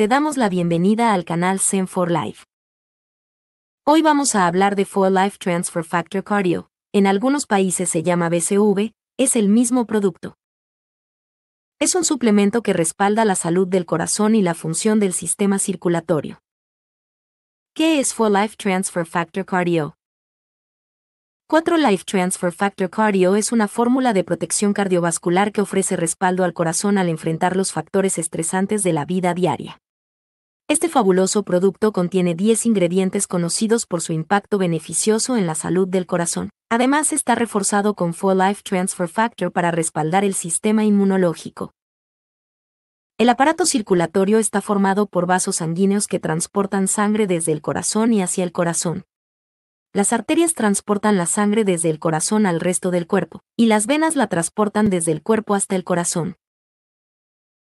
te damos la bienvenida al canal Zen for Life. Hoy vamos a hablar de For Life Transfer Factor Cardio. En algunos países se llama BCV, es el mismo producto. Es un suplemento que respalda la salud del corazón y la función del sistema circulatorio. ¿Qué es For Life Transfer Factor Cardio? 4 Life Transfer Factor Cardio es una fórmula de protección cardiovascular que ofrece respaldo al corazón al enfrentar los factores estresantes de la vida diaria. Este fabuloso producto contiene 10 ingredientes conocidos por su impacto beneficioso en la salud del corazón. Además está reforzado con 4 Life Transfer Factor para respaldar el sistema inmunológico. El aparato circulatorio está formado por vasos sanguíneos que transportan sangre desde el corazón y hacia el corazón. Las arterias transportan la sangre desde el corazón al resto del cuerpo, y las venas la transportan desde el cuerpo hasta el corazón.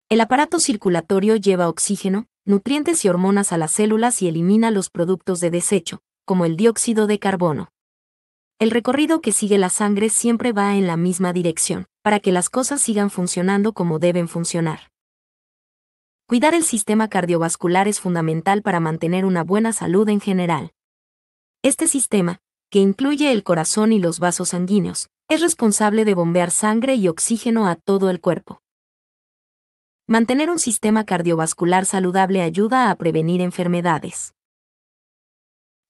El aparato circulatorio lleva oxígeno, nutrientes y hormonas a las células y elimina los productos de desecho, como el dióxido de carbono. El recorrido que sigue la sangre siempre va en la misma dirección, para que las cosas sigan funcionando como deben funcionar. Cuidar el sistema cardiovascular es fundamental para mantener una buena salud en general. Este sistema, que incluye el corazón y los vasos sanguíneos, es responsable de bombear sangre y oxígeno a todo el cuerpo. Mantener un sistema cardiovascular saludable ayuda a prevenir enfermedades.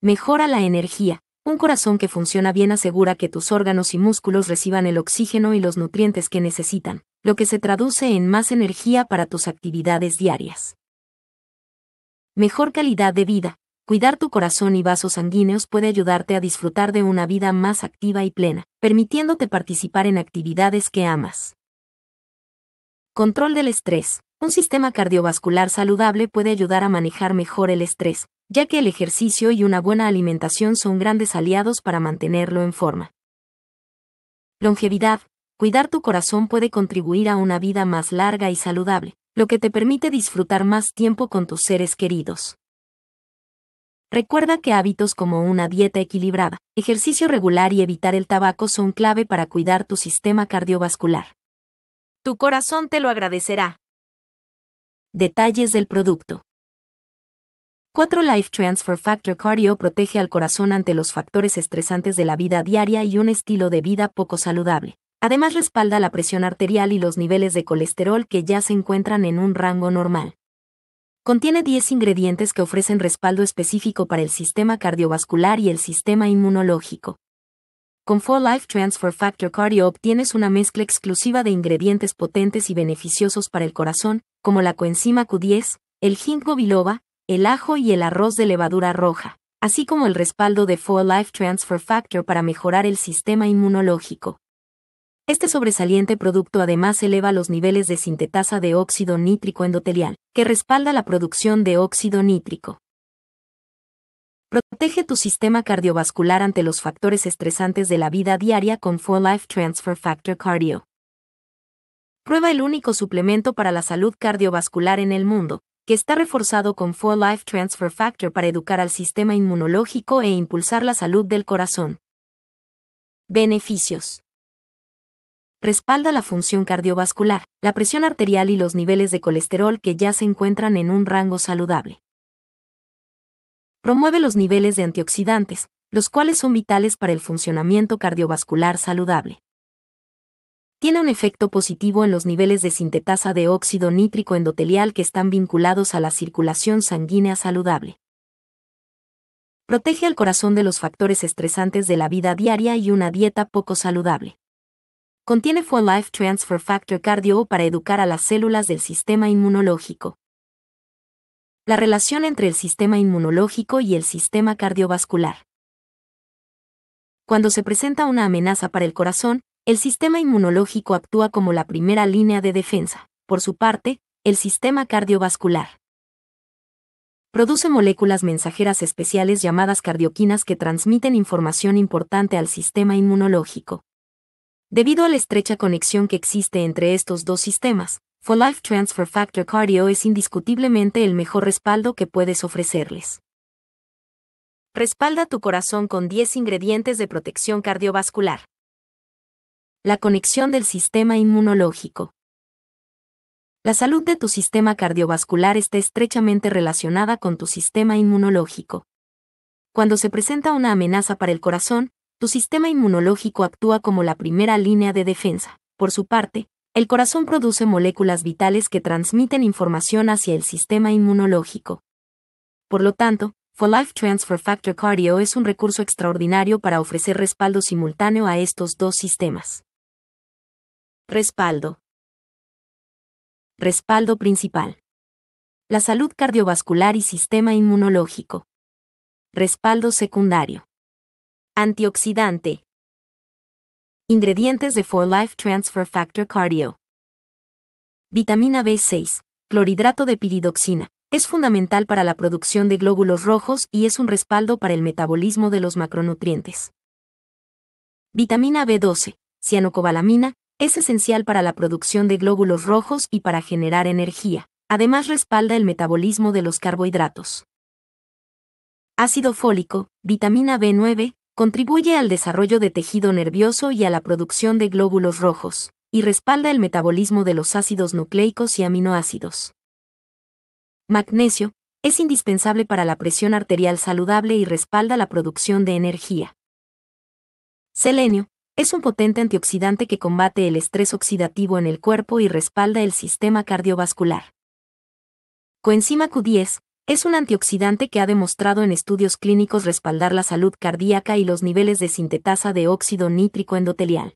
Mejora la energía. Un corazón que funciona bien asegura que tus órganos y músculos reciban el oxígeno y los nutrientes que necesitan, lo que se traduce en más energía para tus actividades diarias. Mejor calidad de vida. Cuidar tu corazón y vasos sanguíneos puede ayudarte a disfrutar de una vida más activa y plena, permitiéndote participar en actividades que amas. Control del estrés. Un sistema cardiovascular saludable puede ayudar a manejar mejor el estrés, ya que el ejercicio y una buena alimentación son grandes aliados para mantenerlo en forma. Longevidad. Cuidar tu corazón puede contribuir a una vida más larga y saludable, lo que te permite disfrutar más tiempo con tus seres queridos. Recuerda que hábitos como una dieta equilibrada, ejercicio regular y evitar el tabaco son clave para cuidar tu sistema cardiovascular. Tu corazón te lo agradecerá. Detalles del producto. 4 Life Transfer Factor Cardio protege al corazón ante los factores estresantes de la vida diaria y un estilo de vida poco saludable. Además respalda la presión arterial y los niveles de colesterol que ya se encuentran en un rango normal. Contiene 10 ingredientes que ofrecen respaldo específico para el sistema cardiovascular y el sistema inmunológico. Con 4Life Transfer Factor Cardio obtienes una mezcla exclusiva de ingredientes potentes y beneficiosos para el corazón, como la coenzima Q10, el ginkgo biloba, el ajo y el arroz de levadura roja, así como el respaldo de 4Life Transfer Factor para mejorar el sistema inmunológico. Este sobresaliente producto además eleva los niveles de sintetasa de óxido nítrico endotelial, que respalda la producción de óxido nítrico. Protege tu sistema cardiovascular ante los factores estresantes de la vida diaria con 4Life Transfer Factor Cardio. Prueba el único suplemento para la salud cardiovascular en el mundo, que está reforzado con 4Life Transfer Factor para educar al sistema inmunológico e impulsar la salud del corazón. Beneficios respalda la función cardiovascular, la presión arterial y los niveles de colesterol que ya se encuentran en un rango saludable. Promueve los niveles de antioxidantes, los cuales son vitales para el funcionamiento cardiovascular saludable. Tiene un efecto positivo en los niveles de sintetasa de óxido nítrico endotelial que están vinculados a la circulación sanguínea saludable. Protege al corazón de los factores estresantes de la vida diaria y una dieta poco saludable. Contiene 4Life Transfer Factor Cardio para educar a las células del sistema inmunológico. La relación entre el sistema inmunológico y el sistema cardiovascular. Cuando se presenta una amenaza para el corazón, el sistema inmunológico actúa como la primera línea de defensa. Por su parte, el sistema cardiovascular produce moléculas mensajeras especiales llamadas cardioquinas que transmiten información importante al sistema inmunológico. Debido a la estrecha conexión que existe entre estos dos sistemas, For Life Transfer Factor Cardio es indiscutiblemente el mejor respaldo que puedes ofrecerles. Respalda tu corazón con 10 ingredientes de protección cardiovascular. La conexión del sistema inmunológico. La salud de tu sistema cardiovascular está estrechamente relacionada con tu sistema inmunológico. Cuando se presenta una amenaza para el corazón, tu sistema inmunológico actúa como la primera línea de defensa. Por su parte, el corazón produce moléculas vitales que transmiten información hacia el sistema inmunológico. Por lo tanto, For Life Transfer Factor Cardio es un recurso extraordinario para ofrecer respaldo simultáneo a estos dos sistemas. Respaldo. Respaldo principal. La salud cardiovascular y sistema inmunológico. Respaldo secundario. Antioxidante. Ingredientes de For Life Transfer Factor Cardio. Vitamina B6, clorhidrato de piridoxina. Es fundamental para la producción de glóbulos rojos y es un respaldo para el metabolismo de los macronutrientes. Vitamina B12, cianocobalamina, es esencial para la producción de glóbulos rojos y para generar energía. Además respalda el metabolismo de los carbohidratos. Ácido fólico, vitamina B9, contribuye al desarrollo de tejido nervioso y a la producción de glóbulos rojos, y respalda el metabolismo de los ácidos nucleicos y aminoácidos. Magnesio, es indispensable para la presión arterial saludable y respalda la producción de energía. Selenio, es un potente antioxidante que combate el estrés oxidativo en el cuerpo y respalda el sistema cardiovascular. Coenzima Q10 es un antioxidante que ha demostrado en estudios clínicos respaldar la salud cardíaca y los niveles de sintetasa de óxido nítrico endotelial.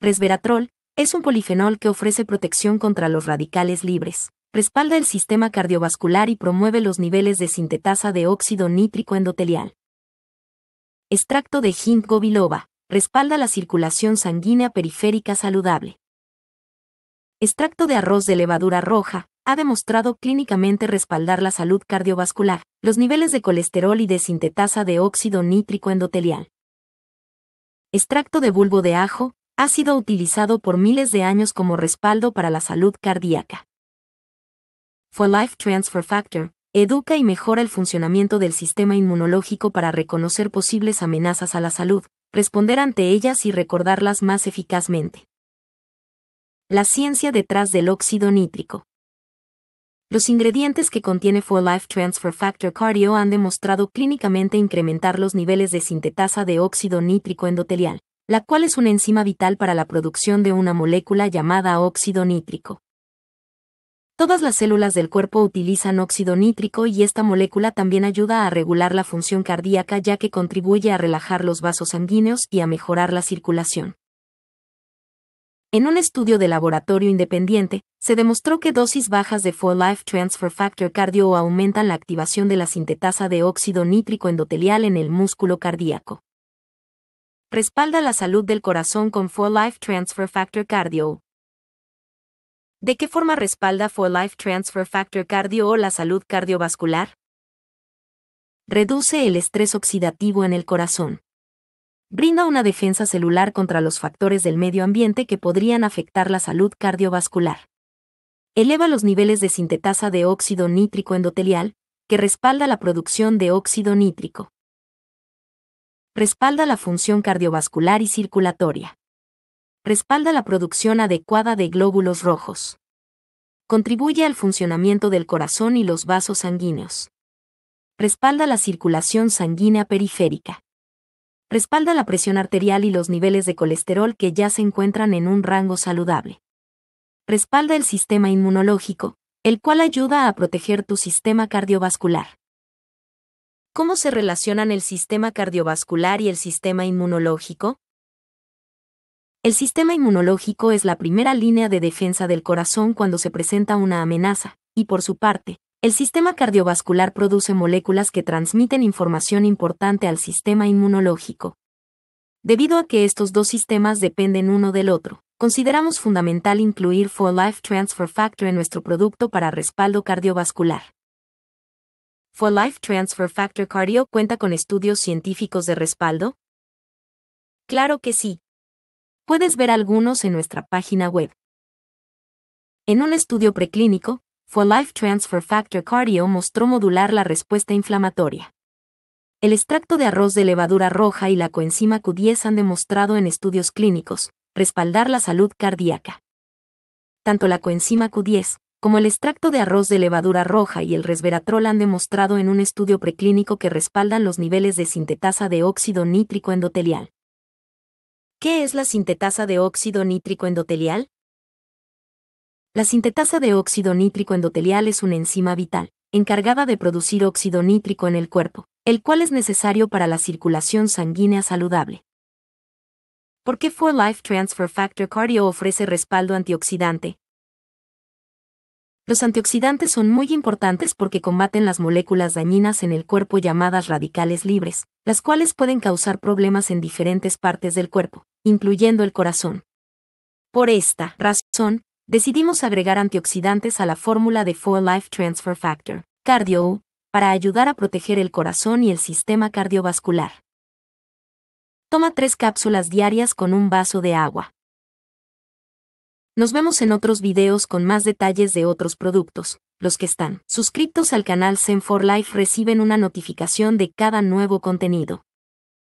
Resveratrol es un polifenol que ofrece protección contra los radicales libres, respalda el sistema cardiovascular y promueve los niveles de sintetasa de óxido nítrico endotelial. Extracto de ginkgo biloba respalda la circulación sanguínea periférica saludable. Extracto de arroz de levadura roja, ha demostrado clínicamente respaldar la salud cardiovascular, los niveles de colesterol y de sintetasa de óxido nítrico endotelial. Extracto de bulbo de ajo, ha sido utilizado por miles de años como respaldo para la salud cardíaca. For Life Transfer Factor, educa y mejora el funcionamiento del sistema inmunológico para reconocer posibles amenazas a la salud, responder ante ellas y recordarlas más eficazmente. La ciencia detrás del óxido nítrico. Los ingredientes que contiene For Life Transfer Factor Cardio han demostrado clínicamente incrementar los niveles de sintetasa de óxido nítrico endotelial, la cual es una enzima vital para la producción de una molécula llamada óxido nítrico. Todas las células del cuerpo utilizan óxido nítrico y esta molécula también ayuda a regular la función cardíaca ya que contribuye a relajar los vasos sanguíneos y a mejorar la circulación. En un estudio de laboratorio independiente, se demostró que dosis bajas de For Life Transfer Factor Cardio aumentan la activación de la sintetasa de óxido nítrico endotelial en el músculo cardíaco. Respalda la salud del corazón con For Life Transfer Factor Cardio. ¿De qué forma respalda For Life Transfer Factor Cardio la salud cardiovascular? Reduce el estrés oxidativo en el corazón. Brinda una defensa celular contra los factores del medio ambiente que podrían afectar la salud cardiovascular. Eleva los niveles de sintetasa de óxido nítrico endotelial, que respalda la producción de óxido nítrico. Respalda la función cardiovascular y circulatoria respalda la producción adecuada de glóbulos rojos. Contribuye al funcionamiento del corazón y los vasos sanguíneos. Respalda la circulación sanguínea periférica. Respalda la presión arterial y los niveles de colesterol que ya se encuentran en un rango saludable. Respalda el sistema inmunológico, el cual ayuda a proteger tu sistema cardiovascular. ¿Cómo se relacionan el sistema cardiovascular y el sistema inmunológico? El sistema inmunológico es la primera línea de defensa del corazón cuando se presenta una amenaza, y por su parte, el sistema cardiovascular produce moléculas que transmiten información importante al sistema inmunológico. Debido a que estos dos sistemas dependen uno del otro, consideramos fundamental incluir For Life Transfer Factor en nuestro producto para respaldo cardiovascular. For Life Transfer Factor Cardio cuenta con estudios científicos de respaldo? Claro que sí, Puedes ver algunos en nuestra página web. En un estudio preclínico, For Life Transfer Factor Cardio mostró modular la respuesta inflamatoria. El extracto de arroz de levadura roja y la coenzima Q10 han demostrado en estudios clínicos respaldar la salud cardíaca. tanto la coenzima Q10, como el extracto de arroz de levadura roja y el resveratrol han demostrado en un estudio preclínico que respaldan los niveles de sintetasa de óxido nítrico endotelial. ¿Qué es la sintetasa de óxido nítrico endotelial? La sintetasa de óxido nítrico endotelial es una enzima vital, encargada de producir óxido nítrico en el cuerpo, el cual es necesario para la circulación sanguínea saludable. ¿Por qué For Life Transfer Factor Cardio ofrece respaldo antioxidante? Los antioxidantes son muy importantes porque combaten las moléculas dañinas en el cuerpo llamadas radicales libres, las cuales pueden causar problemas en diferentes partes del cuerpo, incluyendo el corazón. Por esta razón, decidimos agregar antioxidantes a la fórmula de 4Life Transfer Factor, Cardio, para ayudar a proteger el corazón y el sistema cardiovascular. Toma tres cápsulas diarias con un vaso de agua. Nos vemos en otros videos con más detalles de otros productos. Los que están suscritos al canal Zen 4 Life reciben una notificación de cada nuevo contenido.